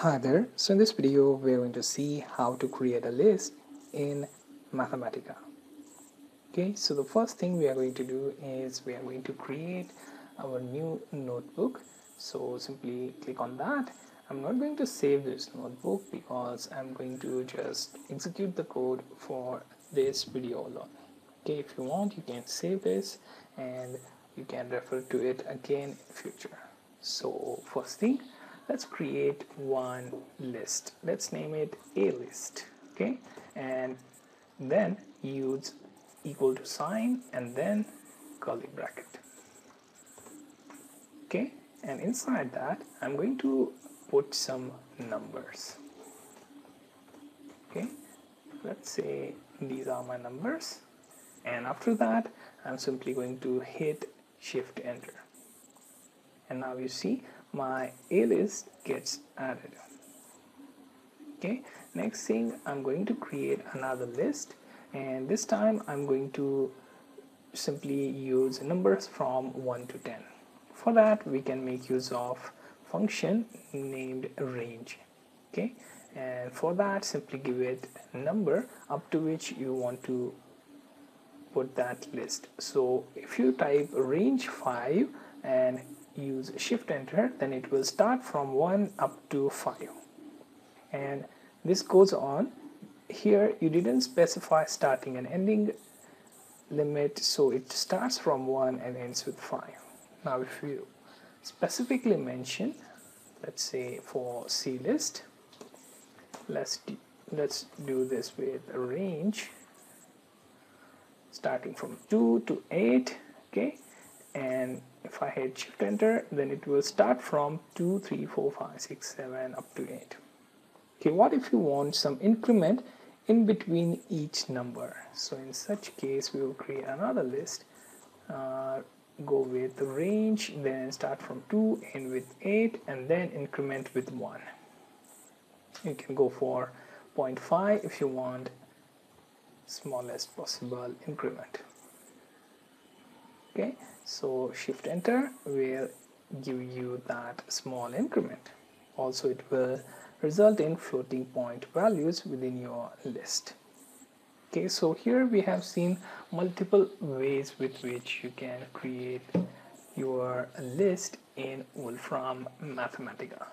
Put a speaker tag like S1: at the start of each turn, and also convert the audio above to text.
S1: Hi there, so in this video we're going to see how to create a list in Mathematica. Okay, so the first thing we are going to do is we are going to create our new notebook. So simply click on that. I'm not going to save this notebook because I'm going to just execute the code for this video alone. Okay, if you want you can save this and you can refer to it again in future. So first thing let's create one list. Let's name it a list okay? And then use equal to sign and then curly bracket okay? And inside that I'm going to put some numbers okay? Let's say these are my numbers. And after that I'm simply going to hit shift enter. And now you see my a list gets added. Okay next thing I'm going to create another list. And this time I'm going to simply use numbers from 1 to 10 for that we can make use of function named range. Okay and for that simply give it number up to which you want to put that list. So if you type range 5 and use shift enter then it will start from 1 up to 5 and this goes on. Here you didn't specify starting and ending limit so it starts from 1 and ends with 5 now if you specifically mention let's say for C list let's do, let's do this with a range starting from 2 to 8 okay and if I hit shift enter then it will start from 2 3 4 5 6 7 up to 8 okay what if you want some increment in between each number? So in such case we will create another list. Uh, go with the range then start from 2 end with 8 and then increment with 1 you can go for 0.5 if you want smallest possible increment okay so shift enter will give you that small increment. Also it will result in floating point values within your list. Okay so here we have seen multiple ways with which you can create your list in Wolfram Mathematica